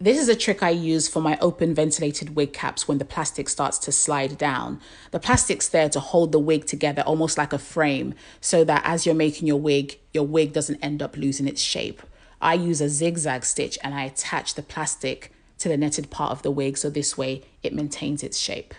This is a trick I use for my open ventilated wig caps when the plastic starts to slide down. The plastic's there to hold the wig together almost like a frame so that as you're making your wig, your wig doesn't end up losing its shape. I use a zigzag stitch and I attach the plastic to the netted part of the wig so this way it maintains its shape.